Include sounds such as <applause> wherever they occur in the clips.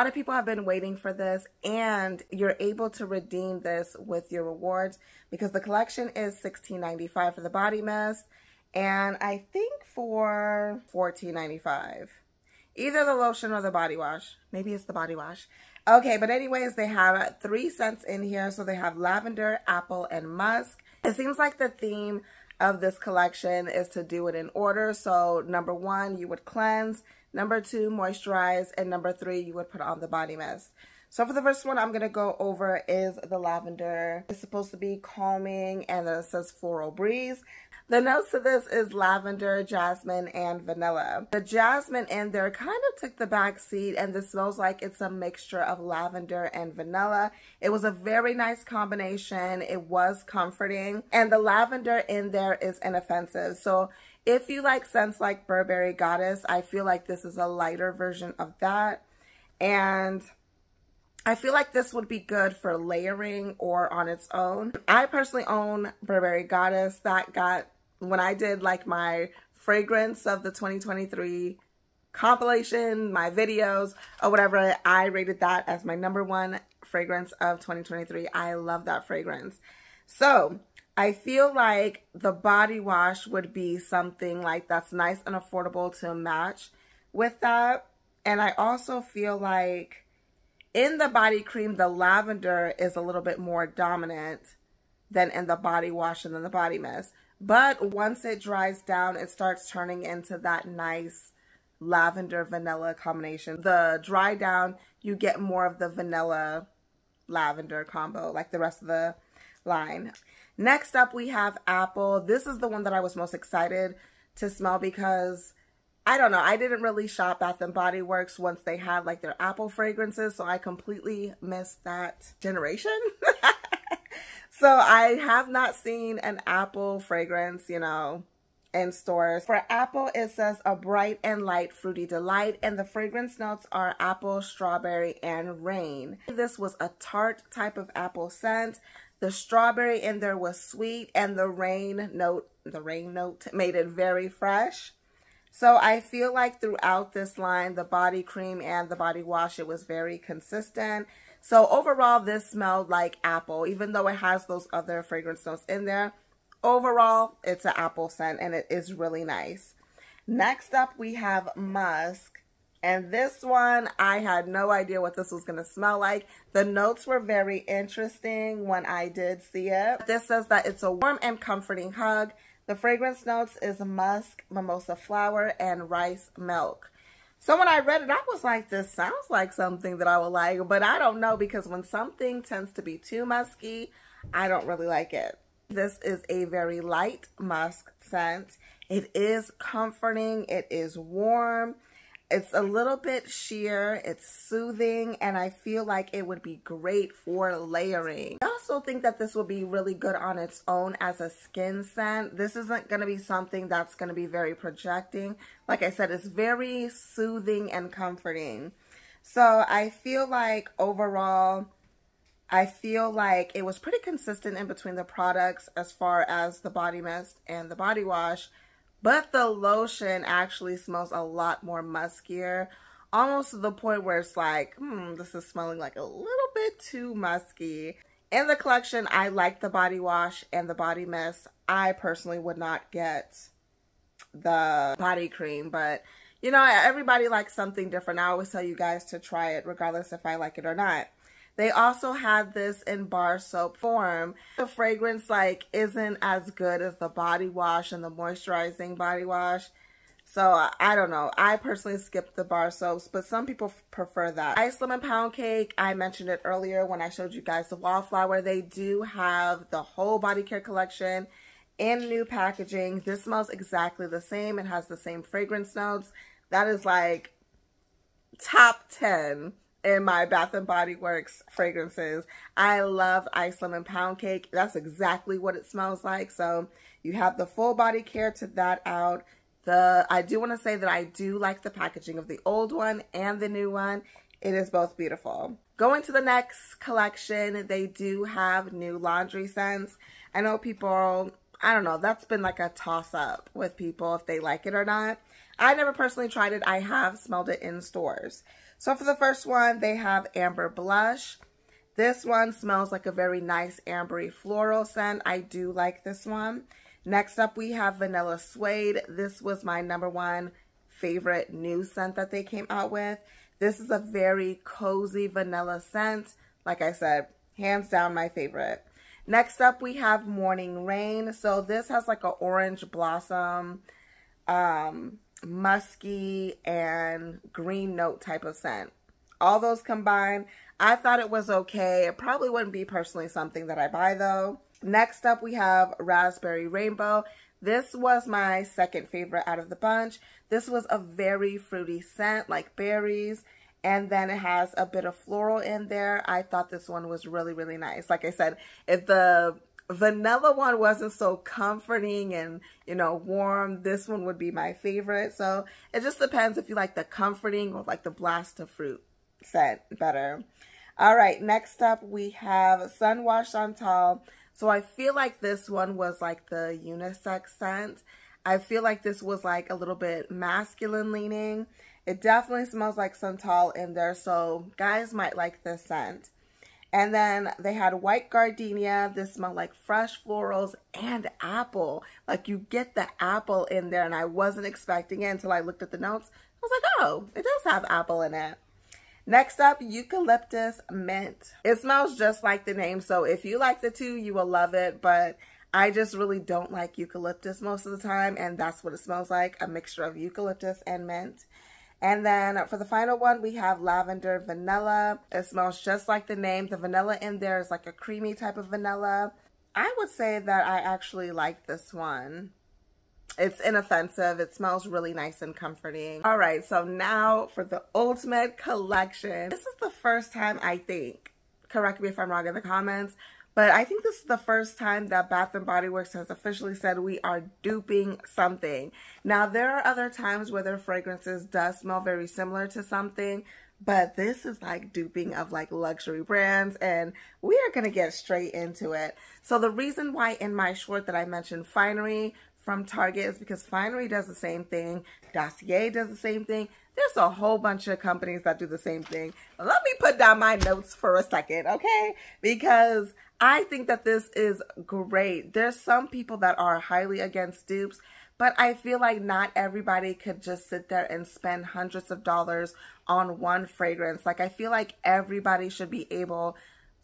lot of people have been waiting for this and you're able to redeem this with your rewards because the collection is $16.95 for the body mist and I think for $14.95. Either the lotion or the body wash. Maybe it's the body wash. Okay, but anyways, they have three scents in here. So they have lavender, apple, and musk. It seems like the theme of this collection is to do it in order. So number one, you would cleanse. Number two, moisturize. And number three, you would put on the body mist. So for the first one I'm going to go over is the lavender. It's supposed to be calming and then it says floral breeze. The notes to this is lavender, jasmine, and vanilla. The jasmine in there kind of took the back seat and this smells like it's a mixture of lavender and vanilla. It was a very nice combination. It was comforting and the lavender in there is inoffensive. So if you like scents like Burberry Goddess, I feel like this is a lighter version of that. And I feel like this would be good for layering or on its own. I personally own Burberry Goddess. That got, when I did like my fragrance of the 2023 compilation, my videos, or whatever, I rated that as my number one fragrance of 2023. I love that fragrance. So, I feel like the body wash would be something like that's nice and affordable to match with that. And I also feel like in the body cream, the lavender is a little bit more dominant than in the body wash and then the body mist. But once it dries down, it starts turning into that nice lavender vanilla combination. The dry down, you get more of the vanilla lavender combo like the rest of the line. Next up, we have apple. This is the one that I was most excited to smell because I don't know. I didn't really shop Bath and Body Works once they had like their apple fragrances, so I completely missed that generation. <laughs> so I have not seen an apple fragrance, you know, in stores. For apple, it says a bright and light fruity delight, and the fragrance notes are apple, strawberry, and rain. This was a tart type of apple scent. The strawberry in there was sweet, and the rain note, the rain note made it very fresh. So I feel like throughout this line, the body cream and the body wash, it was very consistent. So overall, this smelled like apple, even though it has those other fragrance notes in there. Overall, it's an apple scent and it is really nice. Next up, we have musk. And this one, I had no idea what this was going to smell like. The notes were very interesting when I did see it. This says that it's a warm and comforting hug the fragrance notes is musk, mimosa flower, and rice milk. So when I read it, I was like, this sounds like something that I would like, but I don't know because when something tends to be too musky, I don't really like it. This is a very light musk scent. It is comforting. It is warm. It's a little bit sheer, it's soothing, and I feel like it would be great for layering. I also think that this will be really good on its own as a skin scent. This isn't going to be something that's going to be very projecting. Like I said, it's very soothing and comforting. So I feel like overall, I feel like it was pretty consistent in between the products as far as the body mist and the body wash. But the lotion actually smells a lot more muskier. Almost to the point where it's like, hmm, this is smelling like a little bit too musky. In the collection, I like the body wash and the body mist. I personally would not get the body cream, but you know, everybody likes something different. I always tell you guys to try it regardless if I like it or not. They also had this in bar soap form. The fragrance like isn't as good as the body wash and the moisturizing body wash. So I don't know. I personally skip the bar soaps, but some people prefer that. Ice Lemon Pound Cake, I mentioned it earlier when I showed you guys the Wallflower. They do have the whole body care collection in new packaging. This smells exactly the same. It has the same fragrance notes. That is like top 10 in my Bath and Body Works fragrances. I love Ice Lemon Pound Cake. That's exactly what it smells like. So you have the full body care to that out. The I do want to say that I do like the packaging of the old one and the new one. It is both beautiful. Going to the next collection, they do have new laundry scents. I know people, I don't know, that's been like a toss up with people if they like it or not. I never personally tried it. I have smelled it in stores. So for the first one, they have Amber Blush. This one smells like a very nice ambery floral scent. I do like this one. Next up, we have Vanilla Suede. This was my number one favorite new scent that they came out with. This is a very cozy vanilla scent. Like I said, hands down my favorite. Next up, we have Morning Rain. So this has like an orange blossom, um, musky, and green note type of scent. All those combined, I thought it was okay. It probably wouldn't be personally something that I buy though. Next up, we have Raspberry Rainbow. This was my second favorite out of the bunch. This was a very fruity scent, like berries, and then it has a bit of floral in there. I thought this one was really, really nice. Like I said, if the vanilla one wasn't so comforting and, you know, warm, this one would be my favorite. So it just depends if you like the comforting or like the blast of fruit scent better. All right, next up we have Sun Sunwash Santal. So I feel like this one was like the unisex scent. I feel like this was like a little bit masculine leaning. It definitely smells like Santal in there, so guys might like this scent. And then they had white gardenia. This smelled like fresh florals and apple. Like you get the apple in there and I wasn't expecting it until I looked at the notes. I was like, oh, it does have apple in it. Next up, Eucalyptus Mint. It smells just like the name, so if you like the two, you will love it, but I just really don't like eucalyptus most of the time, and that's what it smells like, a mixture of eucalyptus and mint. And then for the final one, we have Lavender Vanilla. It smells just like the name. The vanilla in there is like a creamy type of vanilla. I would say that I actually like this one. It's inoffensive. It smells really nice and comforting. All right, so now for the ultimate collection. This is the first time I think, correct me if I'm wrong in the comments, but I think this is the first time that Bath & Body Works has officially said we are duping something. Now, there are other times where their fragrances does smell very similar to something, but this is like duping of like luxury brands and we are going to get straight into it. So the reason why in my short that I mentioned Finery from Target is because Finery does the same thing. Dossier does the same thing. There's a whole bunch of companies that do the same thing. Let me put down my notes for a second, okay? Because I think that this is great. There's some people that are highly against dupes, but I feel like not everybody could just sit there and spend hundreds of dollars on one fragrance. Like I feel like everybody should be able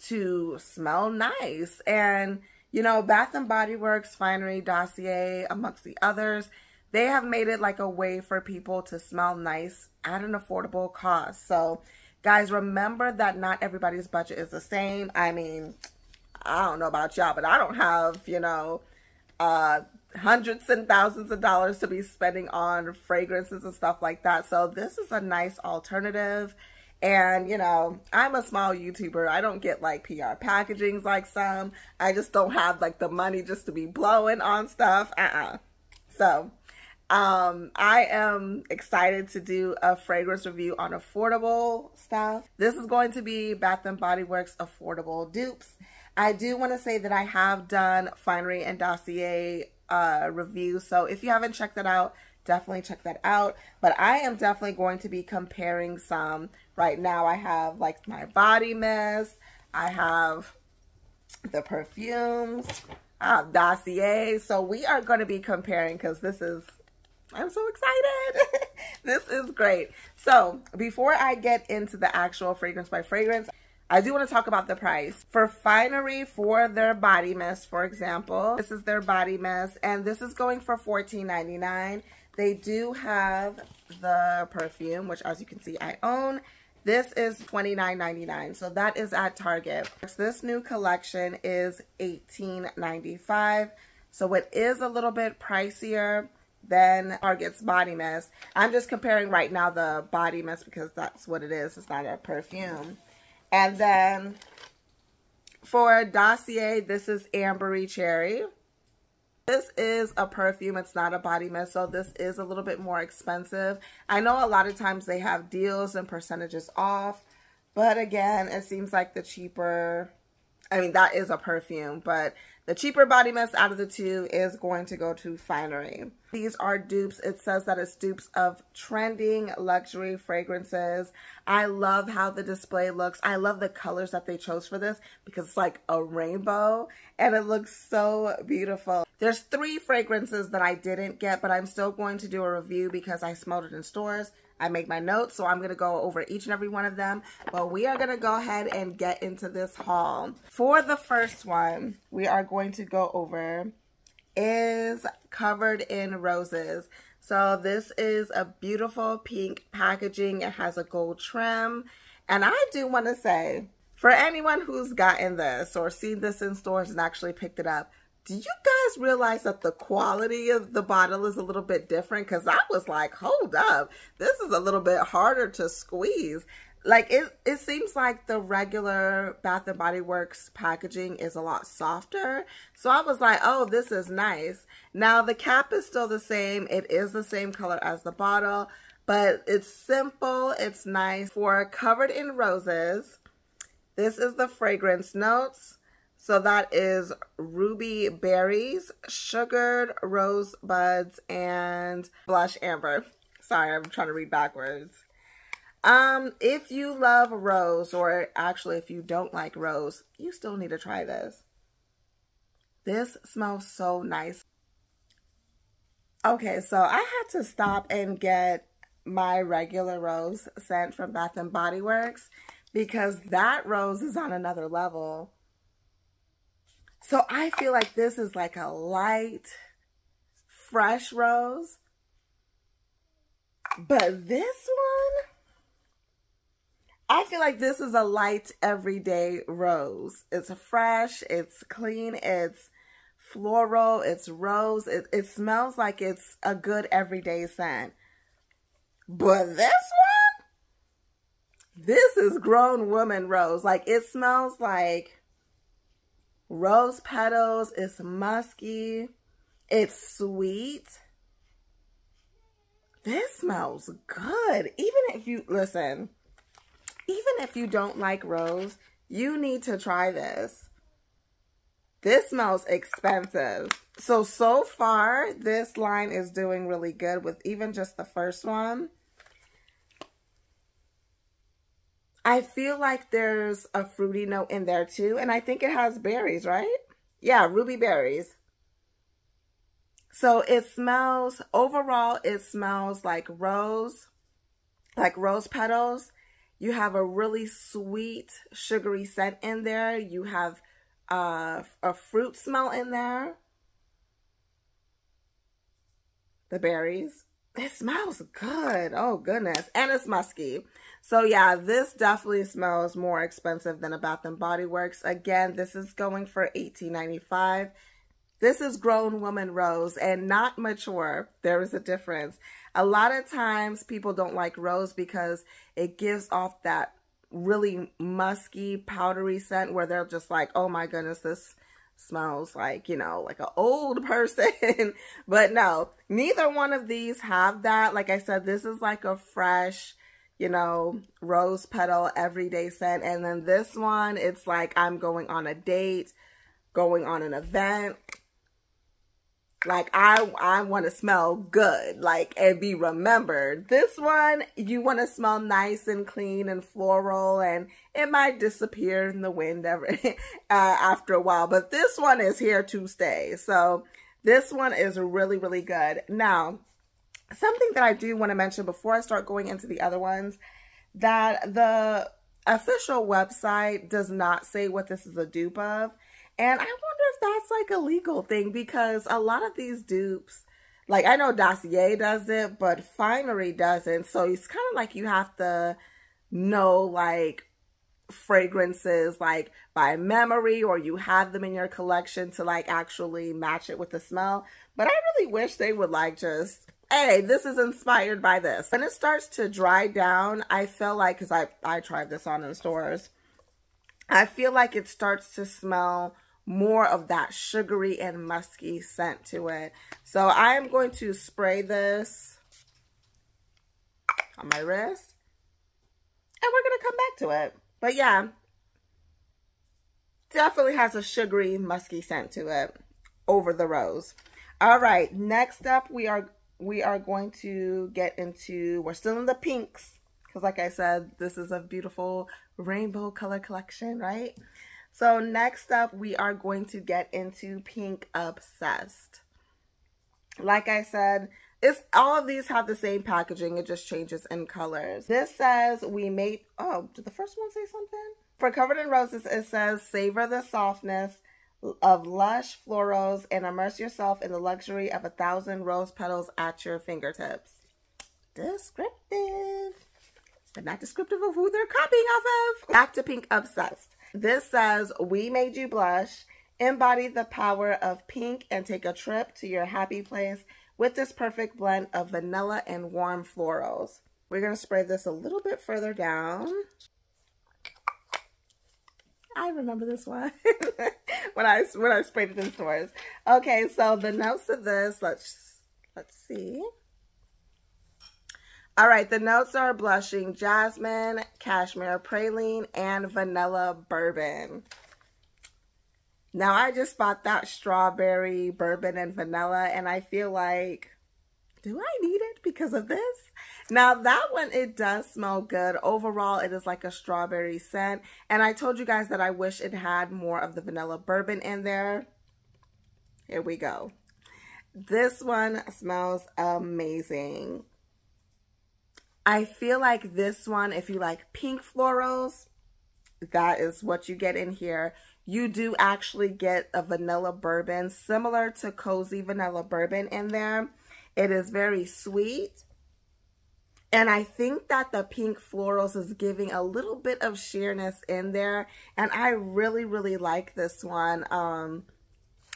to smell nice and you know, Bath Body Works, Finery, Dossier, amongst the others, they have made it like a way for people to smell nice at an affordable cost. So, guys, remember that not everybody's budget is the same. I mean, I don't know about y'all, but I don't have, you know, uh, hundreds and thousands of dollars to be spending on fragrances and stuff like that. So this is a nice alternative. And, you know, I'm a small YouTuber. I don't get like PR packagings like some. I just don't have like the money just to be blowing on stuff. Uh-uh. So, um, I am excited to do a fragrance review on affordable stuff. This is going to be Bath & Body Works affordable dupes. I do want to say that I have done Finery and Dossier uh, reviews. So if you haven't checked that out, definitely check that out. But I am definitely going to be comparing some. Right now I have like my body mist. I have the perfumes. I dossier. So we are going to be comparing because this is, I'm so excited. <laughs> this is great. So before I get into the actual fragrance by fragrance, I do want to talk about the price. For Finery, for their body mist, for example, this is their body mist, and this is going for $14.99. They do have the perfume, which as you can see, I own. This is $29.99, so that is at Target. This new collection is $18.95, so it is a little bit pricier than Target's body mist. I'm just comparing right now the body mist because that's what it is. It's not a perfume. And then for Dossier, this is Ambery Cherry. This is a perfume. It's not a body mist, so this is a little bit more expensive. I know a lot of times they have deals and percentages off, but again, it seems like the cheaper, I mean, that is a perfume, but the cheaper body mist out of the two is going to go to Finery. These are dupes. It says that it's dupes of trending luxury fragrances. I love how the display looks. I love the colors that they chose for this because it's like a rainbow and it looks so beautiful. There's three fragrances that I didn't get, but I'm still going to do a review because I smelled it in stores. I make my notes, so I'm going to go over each and every one of them. But we are going to go ahead and get into this haul. For the first one, we are going to go over is covered in roses. So this is a beautiful pink packaging. It has a gold trim. And I do want to say, for anyone who's gotten this or seen this in stores and actually picked it up, do you guys realize that the quality of the bottle is a little bit different? Because I was like, hold up, this is a little bit harder to squeeze. Like it, it seems like the regular Bath Body Works packaging is a lot softer. So I was like, oh, this is nice. Now the cap is still the same. It is the same color as the bottle, but it's simple. It's nice. For Covered in Roses, this is the fragrance notes. So that is ruby berries, sugared rosebuds, and blush amber. Sorry, I'm trying to read backwards. Um, if you love rose, or actually if you don't like rose, you still need to try this. This smells so nice. Okay, so I had to stop and get my regular rose scent from Bath & Body Works because that rose is on another level. So I feel like this is like a light, fresh rose. But this one, I feel like this is a light, everyday rose. It's fresh, it's clean, it's floral, it's rose. It, it smells like it's a good everyday scent. But this one, this is grown woman rose. Like it smells like rose petals. It's musky. It's sweet. This smells good. Even if you, listen, even if you don't like rose, you need to try this. This smells expensive. So, so far, this line is doing really good with even just the first one. I feel like there's a fruity note in there too. And I think it has berries, right? Yeah, ruby berries. So it smells, overall, it smells like rose, like rose petals. You have a really sweet, sugary scent in there. You have uh, a fruit smell in there. The berries. It smells good. Oh, goodness. And it's musky. So yeah, this definitely smells more expensive than a Bath and Body Works. Again, this is going for $18.95. This is grown woman rose and not mature. There is a difference. A lot of times people don't like rose because it gives off that really musky, powdery scent where they're just like, oh my goodness, this smells like, you know, like an old <laughs> person. but no, neither one of these have that. Like I said, this is like a fresh, you know, rose petal everyday scent. And then this one, it's like I'm going on a date, going on an event. Like I I want to smell good, like and be remembered. This one, you want to smell nice and clean and floral, and it might disappear in the wind ever, <laughs> uh, after a while. But this one is here to stay. So this one is really, really good. Now, something that I do want to mention before I start going into the other ones, that the official website does not say what this is a dupe of. And I that's like a legal thing because a lot of these dupes, like I know Dossier does it, but Finery doesn't. So it's kind of like you have to know like fragrances like by memory or you have them in your collection to like actually match it with the smell. But I really wish they would like just hey, this is inspired by this. When it starts to dry down, I feel like, because I, I tried this on in stores, I feel like it starts to smell more of that sugary and musky scent to it. So I'm going to spray this on my wrist. And we're going to come back to it. But yeah, definitely has a sugary, musky scent to it over the rose. All right, next up we are we are going to get into we're still in the pinks because like I said, this is a beautiful rainbow color collection, right? So next up we are going to get into Pink Obsessed. Like I said, it's all of these have the same packaging, it just changes in colors. This says we made oh, did the first one say something? For Covered in Roses, it says savor the softness of lush florals and immerse yourself in the luxury of a thousand rose petals at your fingertips. Descriptive, but not descriptive of who they're copying off of. Back to Pink Obsessed. This says, we made you blush. Embody the power of pink and take a trip to your happy place with this perfect blend of vanilla and warm florals. We're going to spray this a little bit further down. I remember this one <laughs> when I when I sprayed it in stores. Okay, so the notes of this, let's let's see. All right, the notes are blushing jasmine, cashmere praline, and vanilla bourbon. Now I just bought that strawberry bourbon and vanilla, and I feel like, do I need it because of this? Now that one, it does smell good. Overall, it is like a strawberry scent. And I told you guys that I wish it had more of the vanilla bourbon in there. Here we go. This one smells amazing. I feel like this one, if you like pink florals, that is what you get in here. You do actually get a vanilla bourbon similar to Cozy Vanilla Bourbon in there. It is very sweet. And I think that the pink florals is giving a little bit of sheerness in there. And I really, really like this one. Um,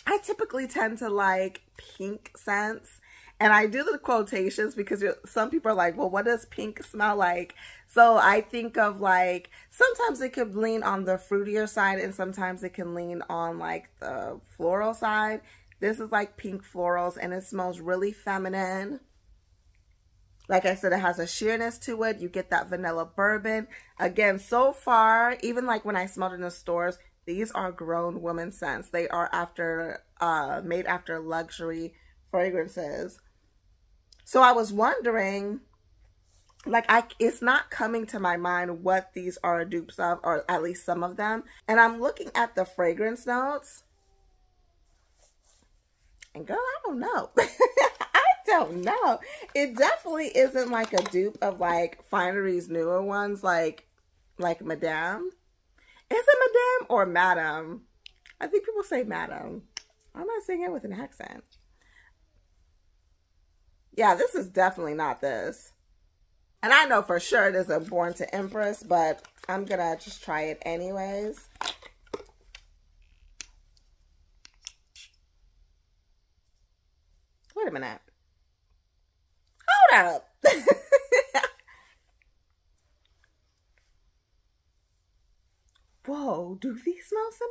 I typically tend to like pink scents. And I do the quotations because some people are like, well, what does pink smell like? So I think of like, sometimes it could lean on the fruitier side and sometimes it can lean on like the floral side. This is like pink florals and it smells really feminine. Like I said, it has a sheerness to it. You get that vanilla bourbon. Again, so far, even like when I smelled in the stores, these are grown woman scents. They are after, uh, made after luxury fragrances. So I was wondering, like I, it's not coming to my mind what these are dupes of, or at least some of them. And I'm looking at the fragrance notes. And girl, I don't know. <laughs> I don't know. It definitely isn't like a dupe of like Finery's newer ones, like like Madame. Is it Madame or Madam? I think people say Madam. I'm not saying it with an accent. Yeah, this is definitely not this. And I know for sure it isn't Born to Empress, but I'm gonna just try it anyways. Wait a minute Hold up. <laughs> Whoa, do these smell similar?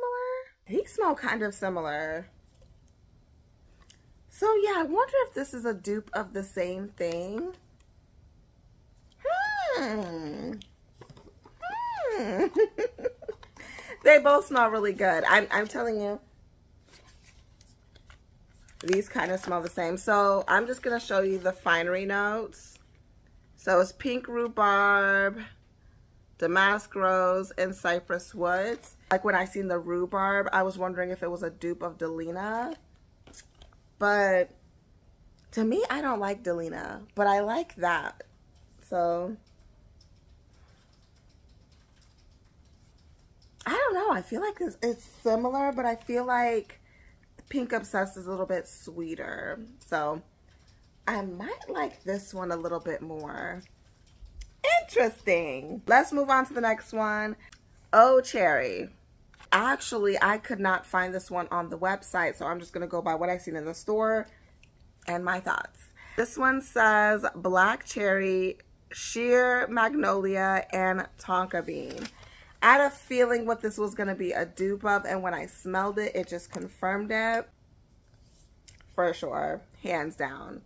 They smell kind of similar. So yeah, I wonder if this is a dupe of the same thing. Hmm. Hmm. <laughs> they both smell really good. I'm, I'm telling you. These kind of smell the same. So I'm just going to show you the finery notes. So it's pink rhubarb, damask rose, and cypress woods. Like when I seen the rhubarb, I was wondering if it was a dupe of Delina. But to me, I don't like Delina, but I like that. So I don't know. I feel like it's, it's similar, but I feel like Pink Obsessed is a little bit sweeter. So I might like this one a little bit more. Interesting. Let's move on to the next one. Oh Cherry. Actually, I could not find this one on the website, so I'm just going to go by what I've seen in the store and my thoughts. This one says Black Cherry, Sheer Magnolia, and Tonka Bean. I had a feeling what this was going to be a dupe of, and when I smelled it, it just confirmed it. For sure. Hands down.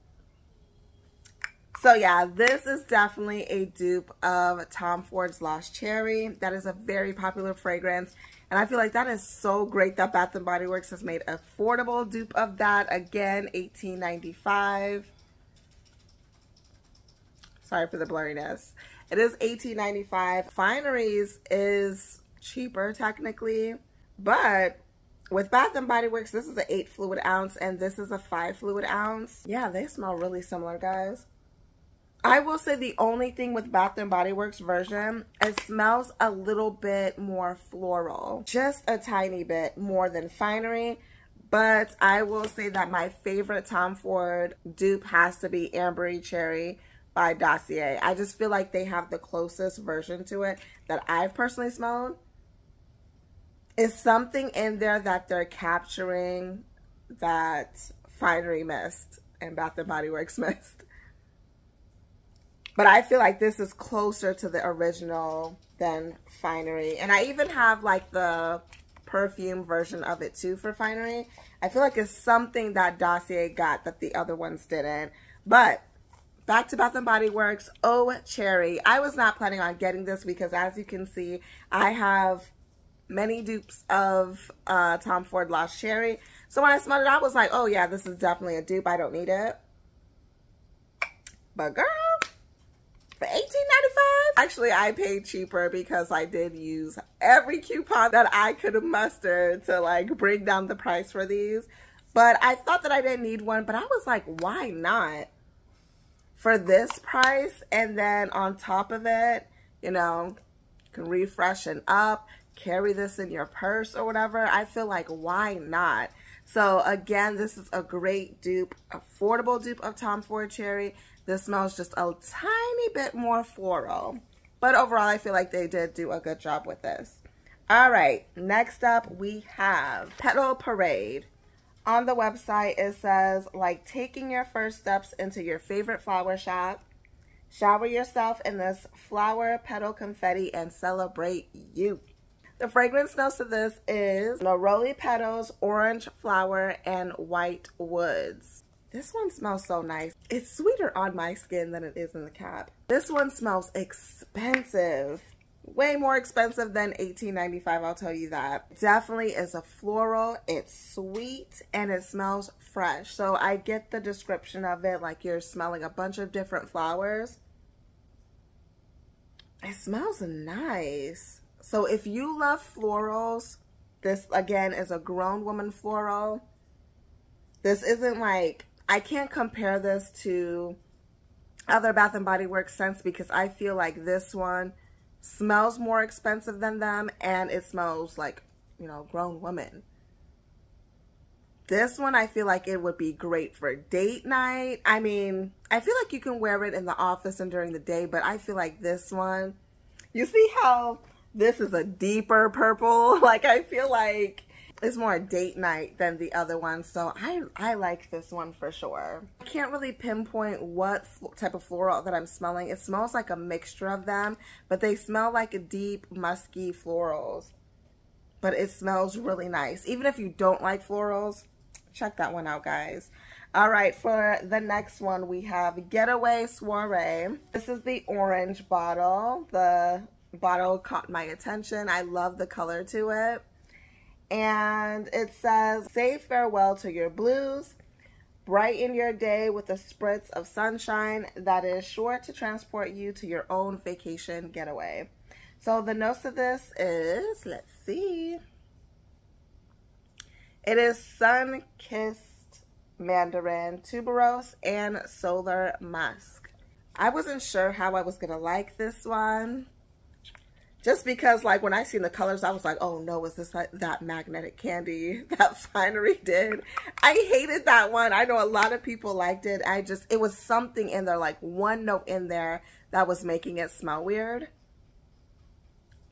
So yeah, this is definitely a dupe of Tom Ford's Lost Cherry. That is a very popular fragrance. And I feel like that is so great that Bath & Body Works has made affordable dupe of that. Again, $18.95. Sorry for the blurriness. It is $18.95. Fineries is cheaper technically, but with Bath & Body Works, this is an 8 fluid ounce and this is a 5 fluid ounce. Yeah, they smell really similar, guys. I will say the only thing with Bath & Body Works version, it smells a little bit more floral. Just a tiny bit more than Finery. But I will say that my favorite Tom Ford dupe has to be Ambery Cherry by Dossier. I just feel like they have the closest version to it that I've personally smelled. Is something in there that they're capturing that Finery mist and Bath & Body Works <laughs> mist. But I feel like this is closer to the original than Finery. And I even have like the perfume version of it too for Finery. I feel like it's something that Dossier got that the other ones didn't. But back to Bath & Body Works. Oh, Cherry. I was not planning on getting this because as you can see, I have many dupes of uh, Tom Ford Lost Cherry. So when I smelled it, I was like, oh yeah, this is definitely a dupe. I don't need it. But girl, for $18.95. Actually, I paid cheaper because I did use every coupon that I could muster to like bring down the price for these. But I thought that I didn't need one, but I was like, why not? For this price, and then on top of it, you know, can refreshen up, carry this in your purse or whatever. I feel like, why not? So again, this is a great dupe, affordable dupe of Tom Ford Cherry. This smells just a tiny bit more floral. But overall, I feel like they did do a good job with this. All right, next up we have Petal Parade. On the website, it says, like taking your first steps into your favorite flower shop. Shower yourself in this flower petal confetti and celebrate you. The fragrance notes of this is neroli petals, orange flower, and white woods. This one smells so nice. It's sweeter on my skin than it is in the cap. This one smells expensive. Way more expensive than $18.95, I'll tell you that. Definitely is a floral. It's sweet and it smells fresh. So I get the description of it like you're smelling a bunch of different flowers. It smells nice. So if you love florals, this again is a grown woman floral. This isn't like I can't compare this to other Bath & Body Works scents because I feel like this one smells more expensive than them and it smells like, you know, grown woman. This one, I feel like it would be great for date night. I mean, I feel like you can wear it in the office and during the day, but I feel like this one, you see how this is a deeper purple? <laughs> Like, I feel like it's more date night than the other one. So I, I like this one for sure. I can't really pinpoint what type of floral that I'm smelling. It smells like a mixture of them, but they smell like a deep musky florals. But it smells really nice. Even if you don't like florals, check that one out, guys. All right, for the next one, we have Getaway Soiree. This is the orange bottle. The bottle caught my attention. I love the color to it and it says, say farewell to your blues, brighten your day with a spritz of sunshine that is sure to transport you to your own vacation getaway. So the notes of this is, let's see, it is sun-kissed mandarin, tuberose, and solar musk. I wasn't sure how I was going to like this one just because like when I seen the colors, I was like, oh no, is this that magnetic candy <laughs> that Finery did? I hated that one. I know a lot of people liked it. I just, it was something in there, like one note in there that was making it smell weird.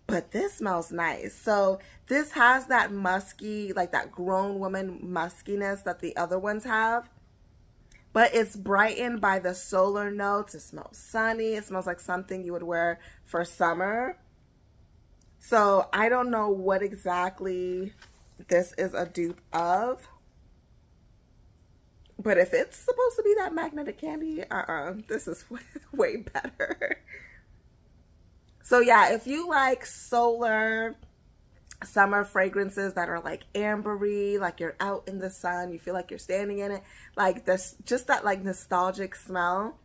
But this smells nice. So this has that musky, like that grown woman muskiness that the other ones have. But it's brightened by the solar notes. It smells sunny. It smells like something you would wear for summer so I don't know what exactly this is a dupe of. But if it's supposed to be that magnetic candy, uh-uh, this is <laughs> way, way better. So yeah, if you like solar, summer fragrances that are like ambery, like you're out in the sun, you feel like you're standing in it. Like this, just that like nostalgic smell.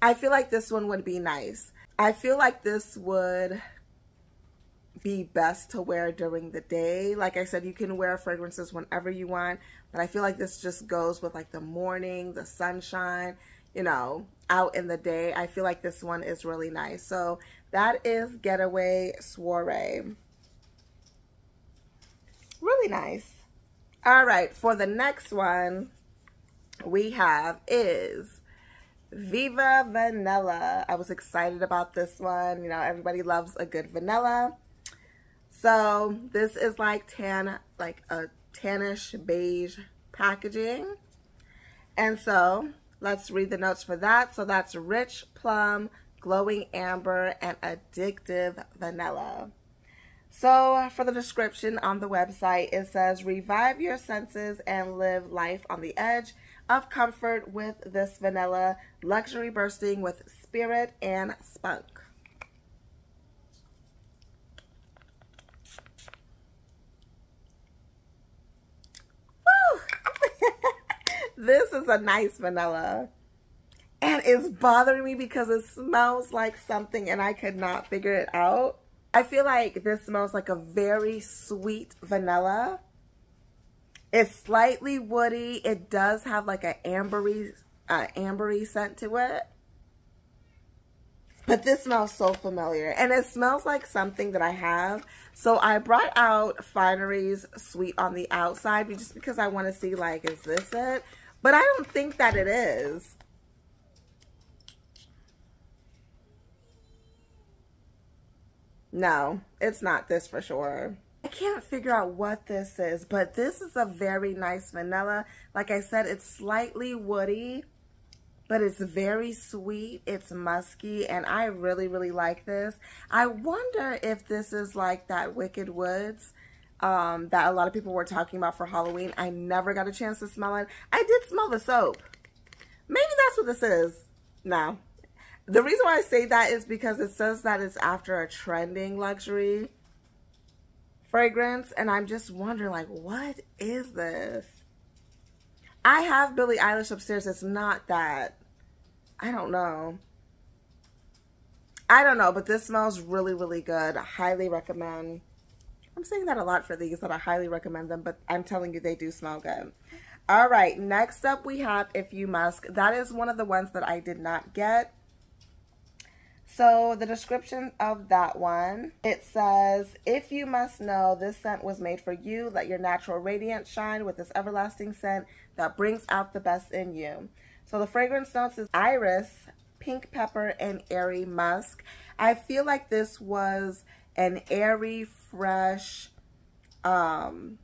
I feel like this one would be nice. I feel like this would be best to wear during the day. Like I said, you can wear fragrances whenever you want, but I feel like this just goes with like the morning, the sunshine, you know, out in the day. I feel like this one is really nice. So that is Getaway Soiree. Really nice. All right, for the next one we have is Viva Vanilla. I was excited about this one. You know, everybody loves a good vanilla. So this is like tan, like a tannish beige packaging. And so let's read the notes for that. So that's rich plum, glowing amber, and addictive vanilla. So for the description on the website, it says, revive your senses and live life on the edge of comfort with this vanilla, luxury bursting with spirit and spunk. This is a nice vanilla. And it's bothering me because it smells like something and I could not figure it out. I feel like this smells like a very sweet vanilla. It's slightly woody. It does have like an ambery, uh, ambery scent to it. But this smells so familiar. And it smells like something that I have. So I brought out Finery's Sweet on the Outside just because I want to see like, is this it? But I don't think that it is. No, it's not this for sure. I can't figure out what this is, but this is a very nice vanilla. Like I said, it's slightly woody, but it's very sweet. It's musky, and I really, really like this. I wonder if this is like that Wicked Woods um, that a lot of people were talking about for Halloween. I never got a chance to smell it. I did smell the soap. Maybe that's what this is. No, the reason why I say that is because it says that it's after a trending luxury fragrance. And I'm just wondering, like, what is this? I have Billie Eilish upstairs. It's not that. I don't know. I don't know, but this smells really, really good. I highly recommend. I'm saying that a lot for these, that I highly recommend them, but I'm telling you, they do smell good. All right, next up we have If You Musk. That is one of the ones that I did not get. So the description of that one, it says, if you must know, this scent was made for you. Let your natural radiance shine with this everlasting scent that brings out the best in you. So the fragrance notes is iris, pink pepper, and airy musk. I feel like this was an airy, fresh, um,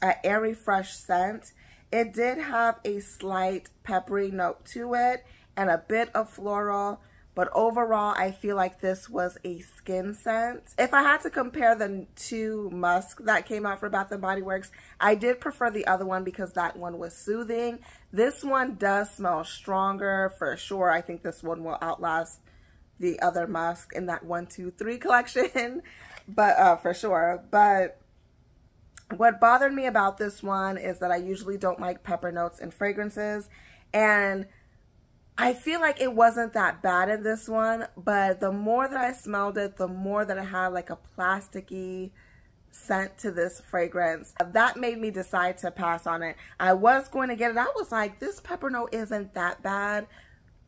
an airy, fresh scent. It did have a slight peppery note to it and a bit of floral but overall, I feel like this was a skin scent. If I had to compare the two musk that came out for Bath & Body Works, I did prefer the other one because that one was soothing. This one does smell stronger for sure. I think this one will outlast the other musk in that one, two, three collection, <laughs> but uh, for sure. But what bothered me about this one is that I usually don't like pepper notes in fragrances. And I feel like it wasn't that bad in this one, but the more that I smelled it, the more that it had like a plasticky scent to this fragrance. That made me decide to pass on it. I was going to get it. I was like, this pepper note isn't that bad.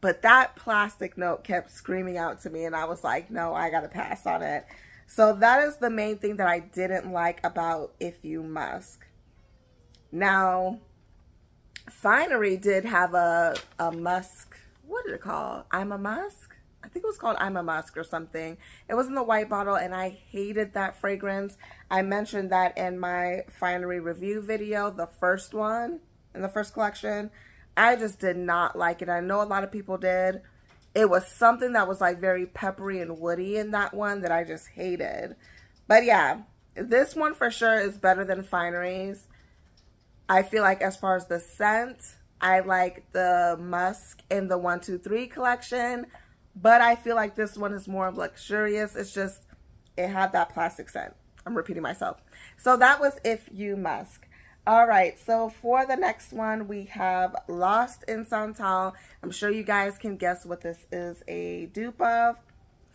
But that plastic note kept screaming out to me and I was like, no, I gotta pass on it. So that is the main thing that I didn't like about If You Musk. Now, Finery did have a, a musk what did it call? I'm a Musk? I think it was called I'm a Musk or something. It was in the white bottle and I hated that fragrance. I mentioned that in my Finery review video, the first one, in the first collection. I just did not like it. I know a lot of people did. It was something that was like very peppery and woody in that one that I just hated. But yeah, this one for sure is better than Finery's. I feel like as far as the scent, I like the Musk in the 123 collection, but I feel like this one is more luxurious. It's just, it had that plastic scent. I'm repeating myself. So that was If You Musk. All right, so for the next one, we have Lost in Santal. I'm sure you guys can guess what this is a dupe of.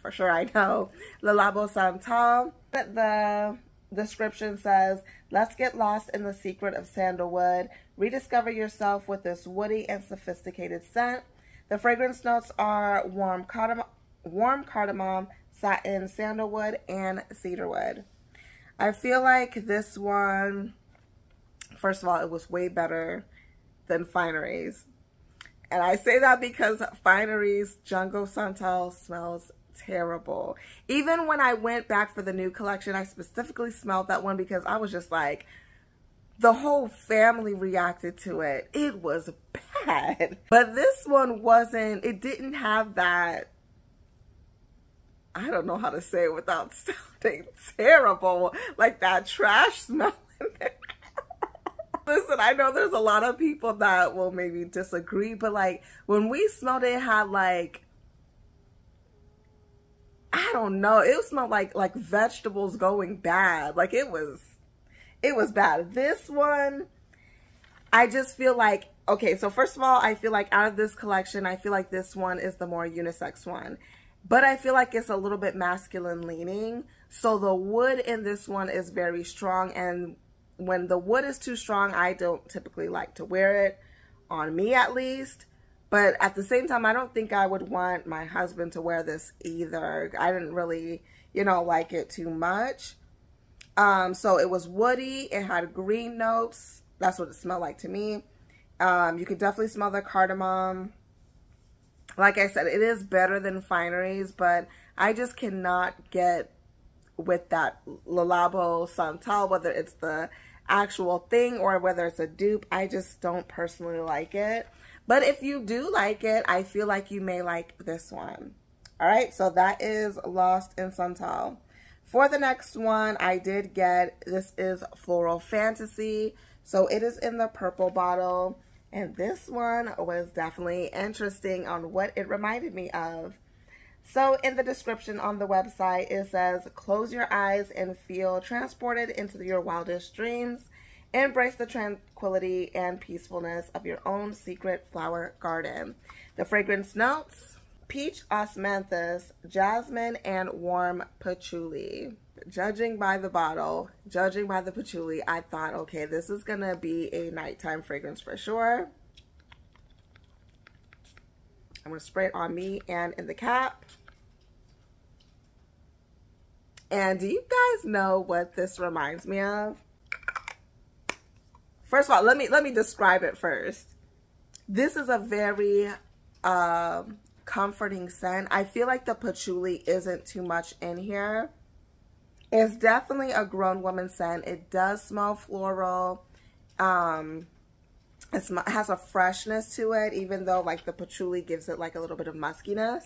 For sure, I know. <laughs> Le Labo Santal. The description says, Let's get lost in the secret of sandalwood. Rediscover yourself with this woody and sophisticated scent. The fragrance notes are warm cardamom, warm cardamom, satin, sandalwood, and cedarwood. I feel like this one, first of all, it was way better than Finery's. And I say that because Finery's Jungle Santal smells terrible. Even when I went back for the new collection, I specifically smelled that one because I was just like, the whole family reacted to it. It was bad. <laughs> But this one wasn't, it didn't have that I don't know how to say it without <laughs> sounding terrible, like that trash smell Listen, I know there's a lot of people that will maybe disagree, but like when we smelled it, it had like I don't know, it smelled like like vegetables going bad. Like it was it was bad. This one I just feel like okay, so first of all, I feel like out of this collection, I feel like this one is the more unisex one but I feel like it's a little bit masculine leaning. So the wood in this one is very strong. And when the wood is too strong, I don't typically like to wear it on me at least. But at the same time, I don't think I would want my husband to wear this either. I didn't really, you know, like it too much. Um, so it was woody. It had green notes. That's what it smelled like to me. Um, you could definitely smell the cardamom like I said, it is better than Finery's, but I just cannot get with that Le Labo Santal, whether it's the actual thing or whether it's a dupe. I just don't personally like it. But if you do like it, I feel like you may like this one. All right, so that is Lost in Santal. For the next one, I did get, this is Floral Fantasy. So it is in the purple bottle. And this one was definitely interesting on what it reminded me of. So in the description on the website, it says, close your eyes and feel transported into your wildest dreams. Embrace the tranquility and peacefulness of your own secret flower garden. The fragrance notes, peach osmanthus, jasmine, and warm patchouli judging by the bottle, judging by the patchouli, I thought, okay, this is to be a nighttime fragrance for sure. I'm going to spray it on me and in the cap. And do you guys know what this reminds me of? First of all, let me let me describe it first. This is a very um, comforting scent. I feel like the patchouli isn't too much in here. It's definitely a grown woman scent. It does smell floral. Um, it has a freshness to it, even though like the patchouli gives it like a little bit of muskiness.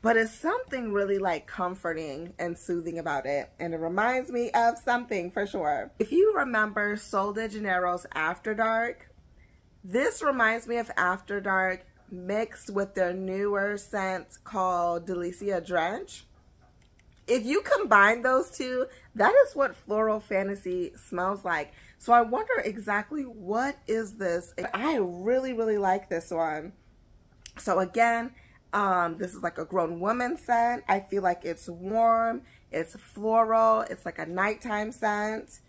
But it's something really like comforting and soothing about it. And it reminds me of something for sure. If you remember Sol de Janeiro's After Dark, this reminds me of After Dark mixed with their newer scent called Delicia Drench if you combine those two, that is what Floral Fantasy smells like. So I wonder exactly what is this? I really, really like this one. So again, um, this is like a grown woman scent. I feel like it's warm, it's floral, it's like a nighttime scent.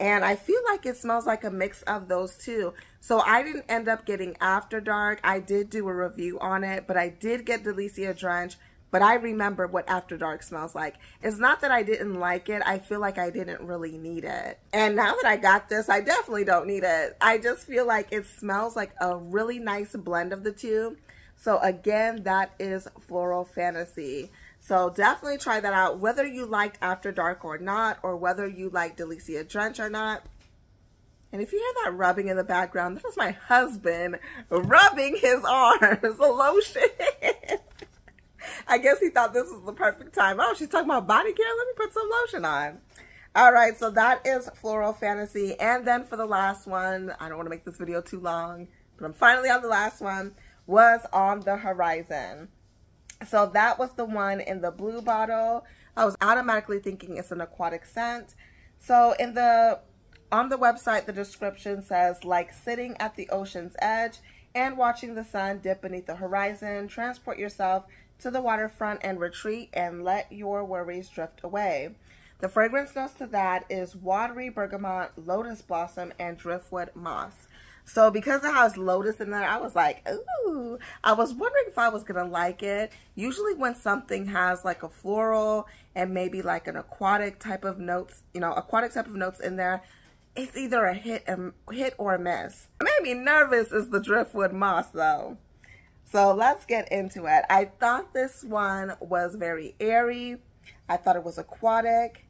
And I feel like it smells like a mix of those two. So I didn't end up getting After Dark. I did do a review on it, but I did get Delicia Drench but I remember what After Dark smells like. It's not that I didn't like it. I feel like I didn't really need it. And now that I got this, I definitely don't need it. I just feel like it smells like a really nice blend of the two. So again, that is Floral Fantasy. So definitely try that out, whether you liked After Dark or not, or whether you like Delicia Drench or not. And if you hear that rubbing in the background, that is my husband rubbing his <laughs> arms, lotion. I guess he thought this was the perfect time. Oh, she's talking about body care? Let me put some lotion on. All right, so that is Floral Fantasy. And then for the last one, I don't want to make this video too long, but I'm finally on the last one, was On the Horizon. So that was the one in the blue bottle. I was automatically thinking it's an aquatic scent. So in the on the website, the description says, like sitting at the ocean's edge and watching the sun dip beneath the horizon, transport yourself to the waterfront and retreat and let your worries drift away. The fragrance notes to that is watery bergamot, lotus blossom, and driftwood moss. So because it has lotus in there, I was like, ooh. I was wondering if I was going to like it. Usually when something has like a floral and maybe like an aquatic type of notes, you know, aquatic type of notes in there, it's either a hit, a hit or a miss. It Made me nervous is the driftwood moss though. So let's get into it. I thought this one was very airy. I thought it was aquatic.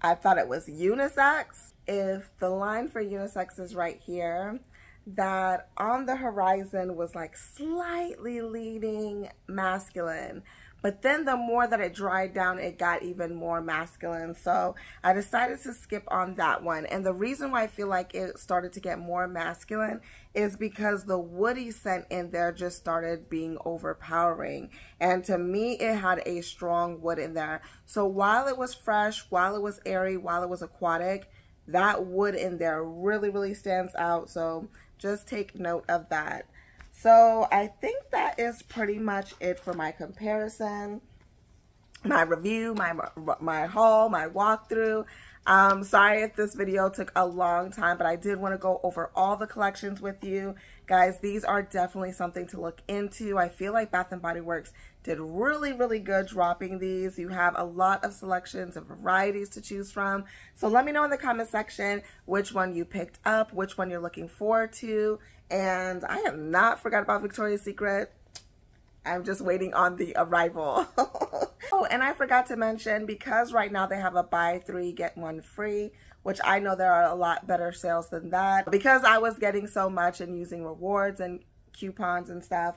I thought it was unisex. If the line for unisex is right here, that on the horizon was like slightly leading masculine. But then the more that it dried down, it got even more masculine. So I decided to skip on that one. And the reason why I feel like it started to get more masculine is because the woody scent in there just started being overpowering. And to me, it had a strong wood in there. So while it was fresh, while it was airy, while it was aquatic, that wood in there really, really stands out. So just take note of that. So I think that is pretty much it for my comparison, my review, my, my haul, my walkthrough. Um, sorry if this video took a long time, but I did want to go over all the collections with you. Guys, these are definitely something to look into. I feel like Bath & Body Works did really, really good dropping these. You have a lot of selections and varieties to choose from. So let me know in the comment section which one you picked up, which one you're looking forward to, and I have not forgot about Victoria's Secret. I'm just waiting on the arrival. <laughs> oh, and I forgot to mention, because right now they have a buy three, get one free, which I know there are a lot better sales than that. Because I was getting so much and using rewards and coupons and stuff,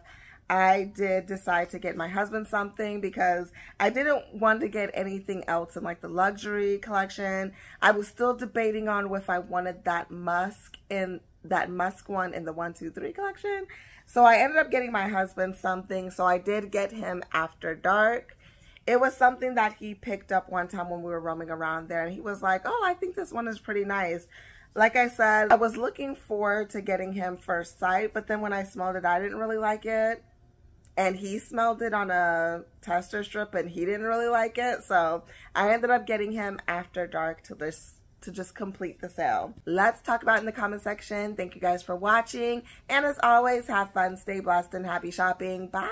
I did decide to get my husband something because I didn't want to get anything else in like the luxury collection. I was still debating on if I wanted that musk in that musk one in the one, two, three collection. So I ended up getting my husband something. So I did get him After Dark. It was something that he picked up one time when we were roaming around there. And he was like, oh, I think this one is pretty nice. Like I said, I was looking forward to getting him first sight. But then when I smelled it, I didn't really like it. And he smelled it on a tester strip and he didn't really like it. So I ended up getting him After Dark to this to just complete the sale. Let's talk about in the comment section. Thank you guys for watching. And as always, have fun, stay blessed, and happy shopping. Bye.